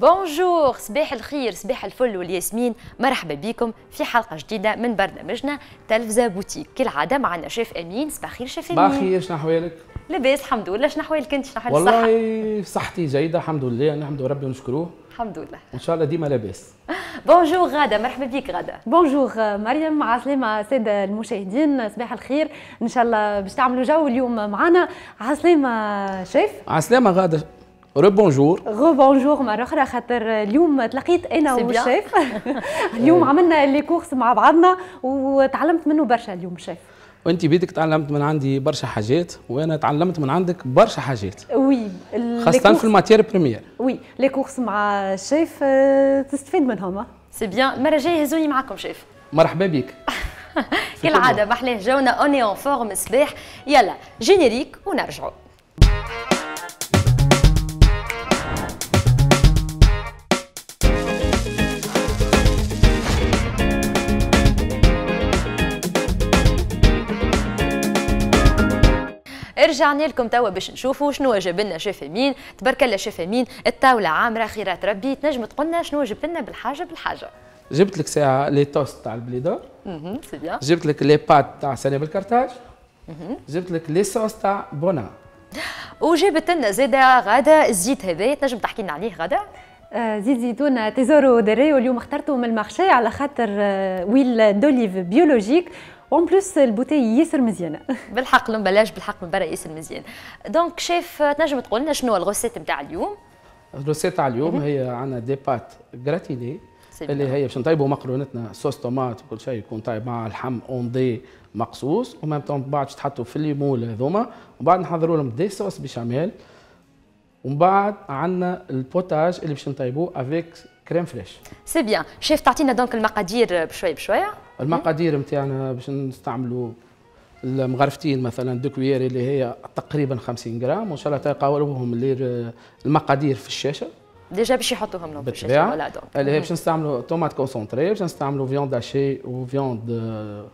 bonjour صباح الخير صباح الفل والياسمين. مرحبا بكم في حلقة جديدة من برنامجنا تلفزة بوتيك. كالعادة معنا شيف أمين. صباح الخير شيف أمين. صباح الخير شنو أحوالك؟ لاباس الحمد لله. شنو أحوالك أنت؟ شنو احوال والله صحتي جيده الحمد لله. نحمد ربي ونشكروه. الحمد لله. وان شاء الله ديما لاباس. bonjour غادة مرحبا بك غادة. bonjour مريم عسلامه ساده المشاهدين. صباح الخير. إن شاء الله باش تعملوا جو اليوم معنا. عسلامة شيف. عسلامة غادة. re bonjour re bonjour مرة أخرى خاطر اليوم تلاقيت أنا والشيف. اليوم عملنا les courses مع بعضنا وتعلمت منه برشا اليوم الشيف وانت بيدك تعلمت من عندي برشا حاجات وأنا تعلمت من عندك برشا حاجات. oui خاصة في ال matières premières oui les courses مع الشيف تستفيد منهم c'est bien المره الجايه هزوني معكم شيف. مرحبا بك كالعادة محلاه جونا on est en forme صباح. يلا générique ونرجعوا رجعنا لكم توا باش نشوفوا شنو جاب لنا شيف امين تبارك الله شيف امين الطاولة عامرة خيرات ربي. تنجم تقول لنا شنو جبت لنا بالحاجة بالحاجة. جبت لك ساعة لي توست تاع البليدور أها سي بيان. جبت لك لي بات تاع سناب الكرتاج جبت لك لي صوص تاع بونا وجابت لنا زاده غاده الزيت هذا تنجم تحكي لنا عليه غاده زيت زيتون تيزورو دري واليوم اخترته من المارشي على خاطر ويل دوليف بيولوجيك. اون بلوس البوتي ياسر مزيانه بالحق بلاش بالحق من برا ياسر مزيان. دونك شيف تنجم تقول لنا شنو الغوسيت نتاع اليوم؟ الغوسيت تاع اليوم هي عندنا دي بات جراتيني اللي هي باش نطيبوا مقرونتنا صوص طوماط وكل شيء يكون طايب مع اللحم اون مقصوص ومام طون بعد تحطوا في الليمون هذوما وبعد نحضروا لهم دي صوص بيشاميل ومن بعد عندنا البوتاج اللي باش نطيبوه افيك كريم فريش سي بيان. شيف تعطينا دونك المقادير بشوي بشويه المقادير نتاعنا باش نستعملوا المغرفتين مثلا دو كويير اللي هي تقريبا 50 جرام وإن شاء الله تلقاو لهم المقادير في الشاشة. ديجا باش يحطوهم لهم بالطبيعة. ولا دونك. اللي هي باش نستعملوا طوماط كونسونتري باش نستعملوا فيوند هاشي وفيوند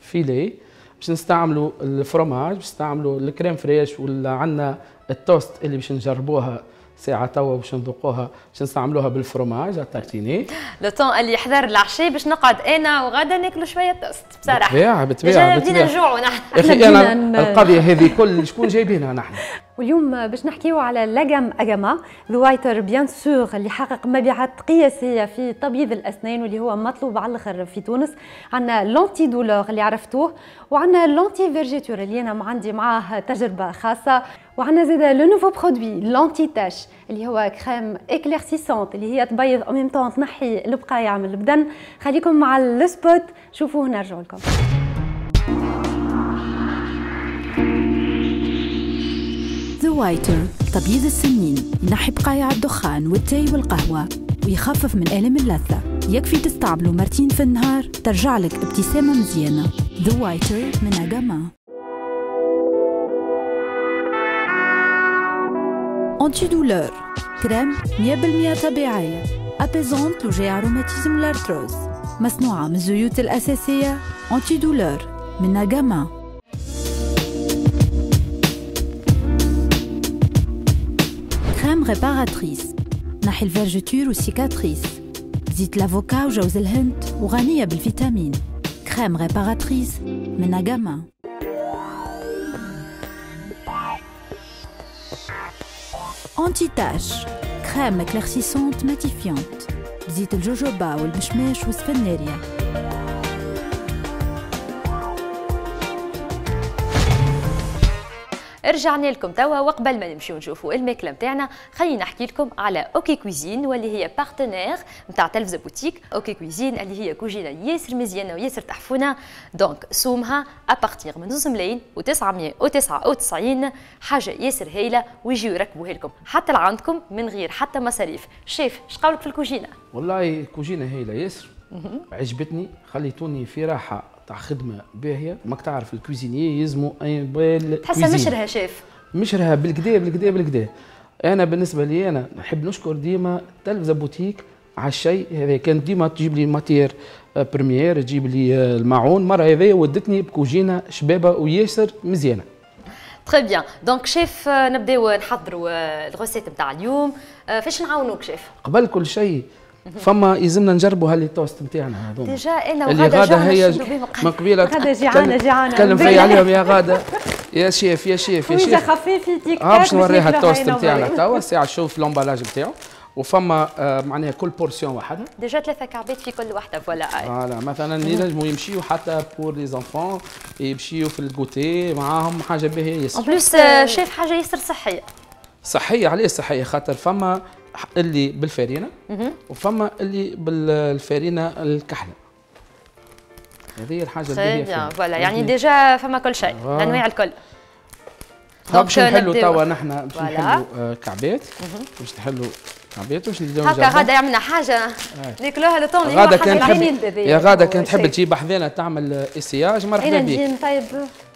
فيلي. باش نستعملوا الفرomاج باش نستعملوا الكريم فريش ولا عندنا التوست اللي باش نجربوها ساعة توا باش نذوقوها باش نستعملوها بالفرماج التارتيني لو طون اللي يحضر العشاء باش نقعد أنا وغدا ناكلوا شوية توست بصراحة. بالطبيعة بالطبيعة بدينا نجوعوا نحن. أخي أنا القضية هذه كل شكون جايبينها نحن؟ واليوم باش نحكيو على لاجام اجاما ذوايتر بيان سور اللي حقق مبيعات قياسية في تبييض الأسنان واللي هو مطلوب على الأخر في تونس عندنا لونتي دولور اللي عرفتوه وعندنا لونتي فيرجيتور اللي أنا عندي معاه تجربة خاصة وعندنا زيد لو نوفو برودوي لونتي تاش اللي هو كريم اكليرسيسونت اللي هي تبيض أو ميم تنحي البقايا من البدن. خليكم مع السبوت شوفوه نرجع لكم. وايتر تبييض السنين ينحي بقايا الدخان والتاي والقهوة. ويخفف من آلام اللثة. يكفي تستعملوا مرتين في النهار. ترجع لك ابتسامة مزيانة. ذا وايتر من أجاما anti-douleur crème 100% طبيعية apaisante وجاي rhumatisme l'arthrose مصنوعة من الزيوت الأساسية anti-douleur من أجاما كريم ريباراتريس نحي الفيرجيتور والسيكاتريس زيت لافوكا وجوز الهند وغنية بالفيتامين كريم ريباراتريس من أجاما أنتي تاش كريم éclaircissante ماتيفيونت بزيت الجوجوبا والمشماش والسفناريا رجعنا لكم توا وقبل ما نمشيو نشوفوا الماكلة نتاعنا خلينا نحكي لكم على أوكي كويزين واللي هي بارتنير نتاع تلفزه بوتيك أوكي كويزين اللي هي كوجينة ياسر مزيانة وياسر تحفونة. دونك سومها ابارتيغ من 2 ملايين و999 حاجة ياسر هايلة ويجيو يركبوها لكم حتى لعندكم من غير حتى مصاريف. شيف اش قولك في الكوجينة؟ والله كوجينة هايلة ياسر. عجبتني خليتوني في راحة تاع خدمة باهية. ماك تعرف الكوزيني يلزموا أي بال تحسها مشرها شيف. مشرها بالكدا بالكدا بالكدا. أنا بالنسبة لي أنا نحب نشكر ديما تلفزه بوتيك على الشيء هذا. كان ديما تجيب لي matières premières تجيب لي الماعون. مرة هذه ودتني بكوجينه شبابة وياسر مزيانة. très bien donc شيف نبداو نحضروا ال recette نتاع اليوم. فاش نعاونوك شيف قبل كل شيء فما يلزمنا نجربوا هاللي توست نتاعنا هذوما. déjà أنا اللي غادة هي من قبيلة. غادة جيعانة جيعانة. تكلم فيا عليهم يا غادة. يا شيف يا شيف يا شيف. خفيف تيك ها باش نوريها التوست نتاعنا توا. ساعة شوف l'emballage نتاعو. وفما آه معناها كل portion وحدها. déjà ثلاثة كعبات في كل وحدة voilà. voilà. مثلا ينجموا يمشيو حتى pour les enfants يمشيو في ال goûter معاهم حاجة باهية ياسر. en plus شيف حاجة ياسر صحية. صحية علاش صحية؟ خاطر فما اللي بالفارينة وفما اللي بالفارينة الكحلة. هذه الحاجة اللي هي voilà يعني déjà فما كل شيء. الأنواع الكل. باش نحلوا توا نحن باش نحلوا آه، كعبات. باش نحلوا كعبات باش نديروا هكا غادا يعملنا حاجة. ناكلوها le temps غادا كان تحب يا غادا كان تحب تجيب بحذانا تعمل essayage مرحبا بك. طيب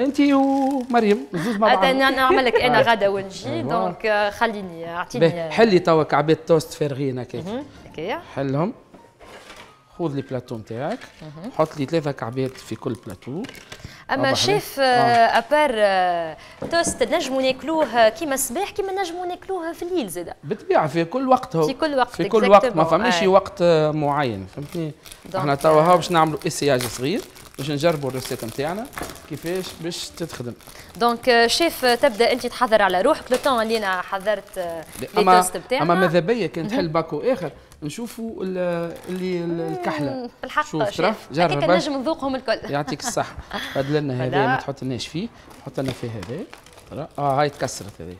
انت ومريم زوز مع بعض. أنا نعمل لك أنا غادا ونجي donc آه، خليني أعطيني حلي توا كعبات توست فارغين هكاك. حلهم. خذ لي بلاتو نتاعك. حط لي ثلاثة كعبات في كل بلاتو أما شيف à part آه. توست نجموا ناكلوه كيما الصباح كيما نجموا ناكلوه في الليل زاد بالطبيعة في كل وقت هو. في كل وقت في كل وقت ما فماش وقت معين فهمتني؟ إحنا توا هاو باش نعملوا essayage صغير. باش نجربوا ال recette نتاعنا كيفاش باش تتخدم. donc شيف تبدا انت تحضر على روحك le temps اللي أنا حضرت لي توست بتاعنا. أما ماذا بيا كان تحل باكو آخر نشوفوا اللي الكحلة. بالحق شوف ترى جرب نجم نذوقهم الكل. يعطيك الصحة. هاد لنا هذا ما تحطناش فيه. حط لنا فيه هذا. آه هاي تكسرت هذه.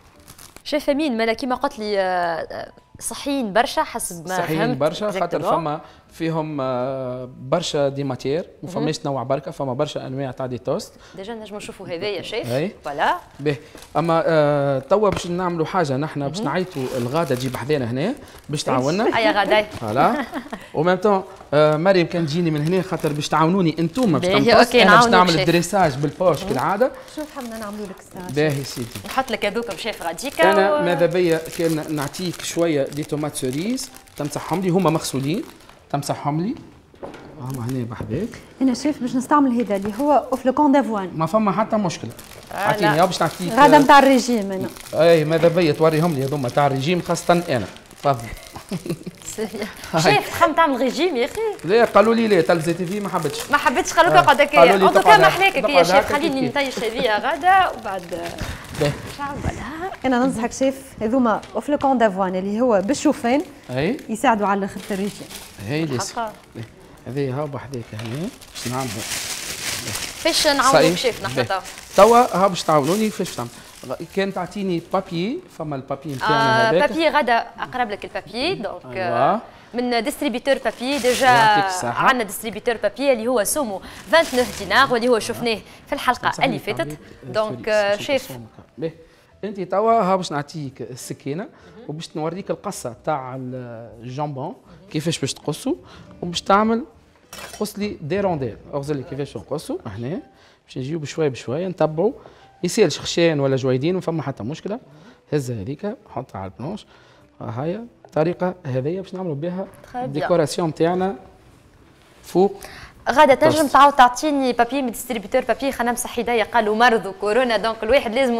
شيف امين مالا كيما قلت لي آه، صحيين برشا حسب ما صحيين برشا خاطر فما فيهم آه، برشا des matières ما فماش تنوع بركة فما برشا أنواع تاع des toasts. déjà نجموا نشوفوا هذايا شيف voilà. باهي أما آه توا باش نعملوا حاجة نحن باش نعيطوا الغادة تجي بحذانا هنا باش تعاوننا. ايا غداي voilà. و même temps آه مريم كان تجيني من هنا خاطر باش تعاونوني أنتم باش أنا باش نعمل ال dressage بال poche كالعادة. شو حبنا نعملوا لك stage باهي سيدي. نحط لك هذوك شيف غاديكا أنا و... ماذا بيا كان نعطيك شوية des tomates cerises تمسحهم لي هما مغسولين. تمسحهم لي؟ هما هنا بحذاك أنا شيف باش نستعمل هذا اللي هو aux flocons d'avoine. ما فما حتى مشكلة. آه اعطيني باش نعطيك هذا نتاع الريجيم أنا. اي ماذا بيا توريهم لي هذوما تاع الريجيم خاصة أنا. تفضل. شيف تخم تعمل ريجيم يا أخي؟ لا قالوا لي لا تلفزه TV ما حبيتش. ما حبيتش قالوا لي قعد هكايا ان احلاك يا شيف خليني نتيش هذيا غدا وبعد أنا ننصحك شيف هذوما aux flocons d'avoine اللي هو بالشوفان اي يساعدوا على الآخر في الريجيم هي اللي هذه ها بحذاك هنا باش نعملوا فاش نعاونوك شيف نحن توا ها باش تعاونوني فاش تعمل كان تعطيني papier فما ال papier نتاعنا هذاك. papier غدا أقرب لك ال papier donc أيوة. من distributeur papier déjà عندنا distributeur papier اللي هو سومو 29 دينار واللي هو شفناه في الحلقة اللي فاتت. donc شيف انت توا ها باش نعطيك السكينة وباش نوريك القصة تاع ال jambon كيفاش باش تقصوا وباش تعمل قص لي des rondelles اغزر لي كيفاش نقصوا هنا. باش نجيو بشوية بشوية نتبعوا يصير شخشان ولا جويدين ما فما حتى مشكلة. هز هذيك حطها على ال planche هاي الطريقة هذيا باش نعملوا بها ال décoration نتاعنا فوق. غادا تنجم تعاود تعطيني papier من distributeur papier خلينا نمسح يديا قالوا مرض وكورونا donc الواحد لازم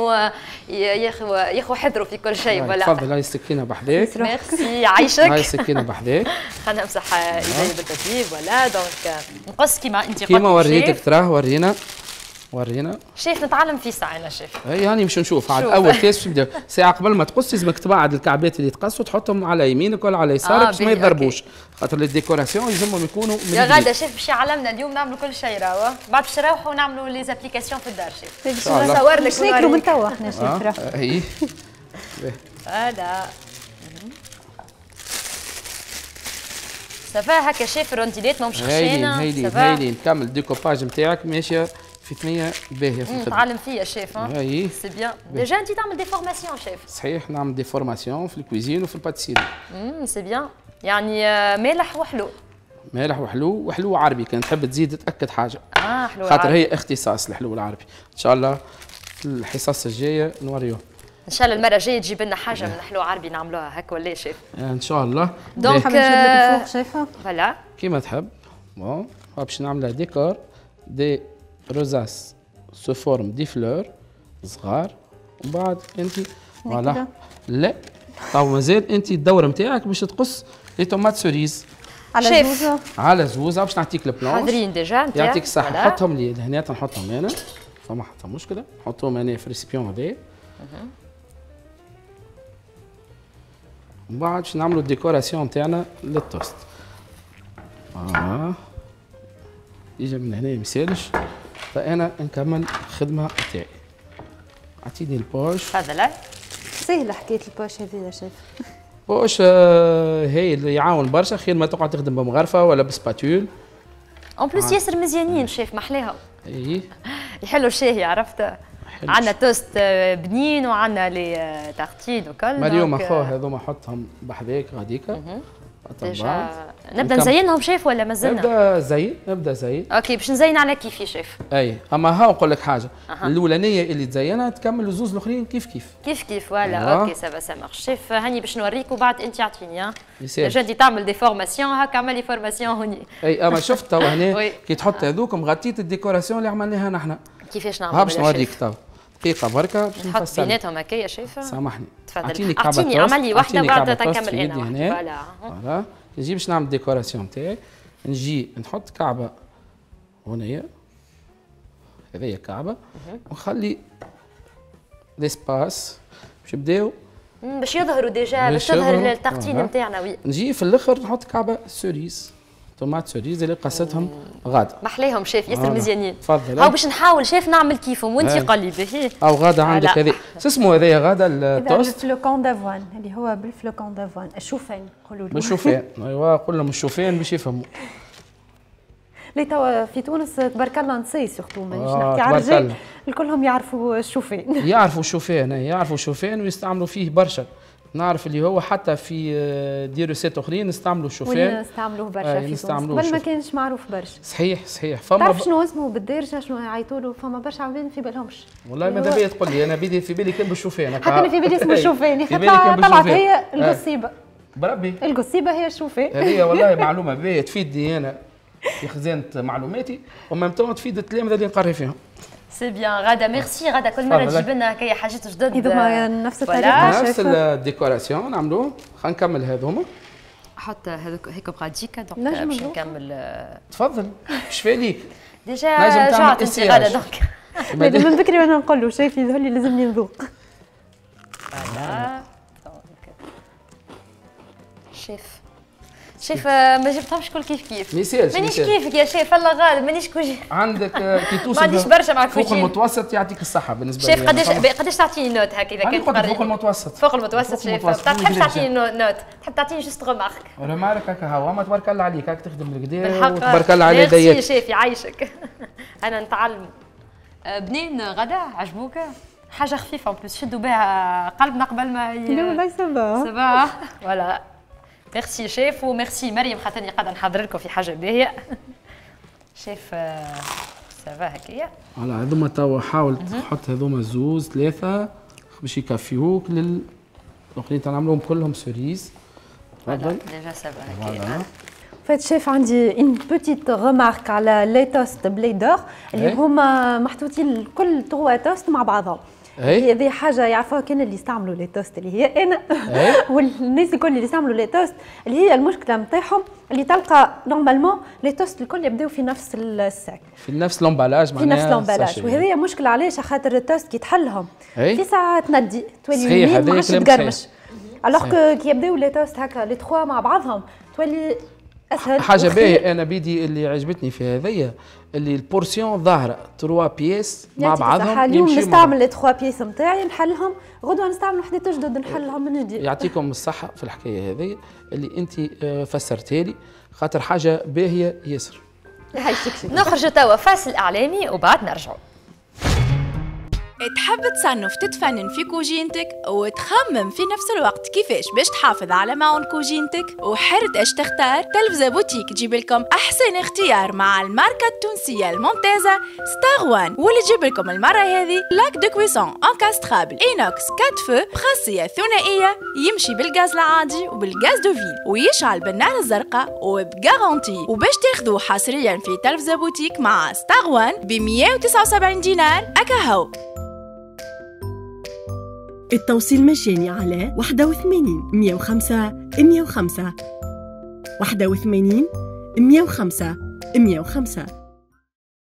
ياخو ياخو حذره في كل شيء. ولا تفضل هاي السكينة بحذاك. ميرسي عايشك. هاي السكينة بحذاك. خلينا نمسح يديا بال papier ولا donc نقص كيما انت قلت كيما وريتك تراه ورينا. ورينا. شيف نتعلم في ساعة أنا شيف اي يعني مش نشوف. عاد أول كاس باش نبدا ساعة قبل ما تقص لازمك تبعد الكعبات اللي تقصوا تحطهم على يمينك ولا على يسارك باش آه ما يضربوش. خاطر ال décoration يلزمهم يكونوا يا غادة شيف باش يعلمنا اليوم نعملوا كل شيء راهو. بعد باش نروحوا نعملوا les applications في الدار شيف باش نصور لك ناكلوا من توا إحنا شيف آه. اي هذا. ça va هكا شيف الرونديلات ما مش خشينه هايلين هايلين. نكمل الديكوباج نتاعك ماشيه في ثنية باهية في الخدمة. تعلم فيا شيف أي. c'est bien déjà انت تعمل des formations شيف صحيح نعمل des formations في ال cuisine وفي ال pâtisserie امم c'est bien يعني آه، مالح وحلو. مالح وحلو وحلو عربي كان تحب تزيد تأكد حاجة. آه حلو خاطر هي اختصاص الحلو العربي. إن شاء الله في الحصص الجاية نوريوه إن شاء الله المرة الجاية تجيب لنا حاجة من حلو عربي نعملوها هكا ولا شيف؟ إن شاء الله. donc فوق شايفة؟ voilà كيما تحب. bon باش نعملها ديكور des rosaces sous forme de fleurs صغار ومن بعد انت voilà. لا. تو مازال انت الدور نتاعك باش تقص les tomates cerises. على. زوزة. على زوزة باش نعطيك ال planche حاضرين déjà نتاع. يعطيك الصحة. voilà. حطهم لي هنا تنحطهم هنا. فما حتى مشكلة نحطهم هنا في ال récipient هذايا. ومن بعد باش نعملوا ال décoration تاعنا للتوست. آه. يجي من هنا يمسالش فأنا نكمل الخدمة تاعي أعطيني ال poche. تفضل سهلة حكاية ال poche هذه يا شيف. poche آه، هي اللي يعاون برشا. خير ما تقعد تخدم بمغرفة ولا ب spatule. en plus ياسر مزيانين شيف محلاهم اي يحلوا الشاهي عرفت؟ عندنا توست آه، بنين وعندنا les آه، tartines وكل ما اليوم أخوه هذوما حطهم بحذاك غاديكا نبدأ. نزينهم شيف ولا مازلنا نبدأ زين نبدأ زين. OK باش نزين على كيفي شيف أي أما ها نقول لك حاجة. الأولانية اللي تزينها تكمل الزوز الأخرين كيف كيف. كيف كيف voilà أيوة. OK ça va ça marche شيف هاني باش نوريك وبعد أنت أعطيني ها. انت تعمل des formations هكا اعمل les formations هوني. أي أما شفت تو هنا. كي تحط هذوك مغطيت ال décoration اللي عملناها نحن. كيفاش نعمل؟ ها باش نوريك؟ تو. دقيقة بركة باش نحط بيناتهم هكا يا شيف سامحني تفضل. أعطيني كعبة توست. عمل لي واحدة أعطيني بعد يدي واحدة. هنا. voilà. نجي باش نعمل ال décoration تاعي نجي نحط كعبة هنايا هذيا كعبة ونخلي l'espace باش يبداو باش يظهروا déjà باش تظهر. التقطين. نتاعنا oui نجي في الأخر نحط كعبة cerise tomate cerise اللي قصتهم غاده محليهم شيف ياسر. مزيانين. تفضل. هاو باش نحاول شيف نعمل كيفهم وانت. قلي به. أو غادة عندك. هذه. شو اسمه هذايا غادة؟ التوست؟ ال flocons d'avoine اللي هو بال flocons d'avoine. الشوفان نقولوا له بالشوفان أيوا قول لهم الشوفان باش يفهموا. لي توا في تونس تبارك الله نساء surtout مانيش آه، نحكي على الرجال. الكلهم يعرفوا الشوفان يعرفوا الشوفان يعرفوا الشوفان ويستعملوا فيه برشا. نعرف اللي هو حتى في آه، des recettes أخرين نستعملوا الشوفان ونستعملوه آه، برشا؟ في تونس. نستعملوه قبل ما. كانش معروف برشا. صحيح صحيح. فما تعرف. شنو اسمه بالدارجه شنو يعيطوا له؟ فما برشا عباد في بالهمش. والله ماذا هو- بيا تقول لي؟ أنا بدي في بالي كان بالشوفان. حتى أنا في بالي اسمه الشوفان طلعت. هي آه، القصيبة. بربي. القصيبة هي الشوفان هذه والله معلومة باهيه تفيدني أنا في خزانة معلوماتي و même تو تفيد التلامذه اللي نقري فيهم. c'est bien غاده ميرسي غاده كل مره. تجيب لنا هكايا حاجات جدد هذوما نفس voilà. الطريقة. نفس؟ ال décoration نعملوه خلينا نكمل هذوما حط هذوك هيك غاديكا donc باش. نكمل تفضل شفا ليك déjà نجم تعمل جعت انت. غاده donc من بكري وأنا نقول له شايف يظهر لي لازمني نذوق فوالا دونك. شيف شيف ما جبتهمش كل كيف كيف. ما يسالش ما مانيش. كيفك يا شيف الله غالب مانيش كوجي عندك آه، كي توصل ما عنديش برشا مع فوق الكوجين. المتوسط يعطيك الصحة بالنسبة شيف لي. قداش أنا. قداش تعطيني نوت هكا اذا تقري فوق؟ المتوسط. فوق المتوسط فوق شيف المتوسط. تحب تعطيني نوت تحب تعطيني جوست غومارك رمارك هكا هوا ما تبارك الله عليك. هاك تخدم الكدا وتبارك الله على ميرسي يديك شيف يعيشك أنا نتعلم. آه، بنين غدا عجبوك؟ حاجة خفيفة شدوا بها قلبنا قبل ما ي... لا والله ça va ça va voilà merci شيف وميرسي مريم خاطرني قاعدة نحضر لكم في حاجة باهية. شيف ça va هكايا. voilà هذوما توا حاول تحط هذوما زوز ثلاثة باش يكفيوك لل الاخرين تنعملهم كلهم cerises تفضل. déjà ça va هكايا فات شيف عندي une petite remarque على les toasts بليدر اللي. هما محطوطين كل trois toasts مع بعضهم. هذه حاجة يعرفوها كأن اللي يستعملوا les toasts اللي هي أنا أي. والناس الكل اللي يستعملوا les toasts اللي هي المشكلة نتاعهم اللي تلقى normalement les toasts الكل يبداو في نفس ال sac في نفس l'emballage في نفس l'emballage. وهذه مشكلة علاش خاطر التوست كي تحلهم. في ساعه تندي تولي يمين ما عادش تقرمش. alors كي يبداو les toasts هكا les trois مع بعضهم تولي أسهل. حاجة. باهية أنا بيدي اللي عجبتني في هذيا اللي ال portion ظاهرة trois pièces مع. بعضهم اليوم نستعمل les trois pièces نتاعي نحلهم. غدوة نستعمل حديت جدد نحلهم من جديد. يعطيكم الصحة في الحكاية هذه اللي أنت آه، فسرتها لي. خاطر حاجة باهية ياسر. نخرجوا توا فاصل إعلامي وبعد نرجعوا تحب تصنف تتفنن في كوجينتك وتخمم في نفس الوقت كيفاش باش تحافظ على معون كوجينتك. وحرت اش تختار؟ تلفزة بوتيك تجيب لكم أحسن اختيار مع الماركة التونسية الممتازة ستار وان واللي تجيب لكم المرة هذه plaque de cuisson encastrable inox quatre feux بخاصية ثنائية يمشي بالغاز العادي وبال gaz de ville. ويشعل بالنار الزرقاء وب garantie وباش تاخذوه حصريا في تلفزة بوتيك مع ستار وان ب 179 دينار أكاهو. التوصيل مجاني على 81 105 105 81 105 105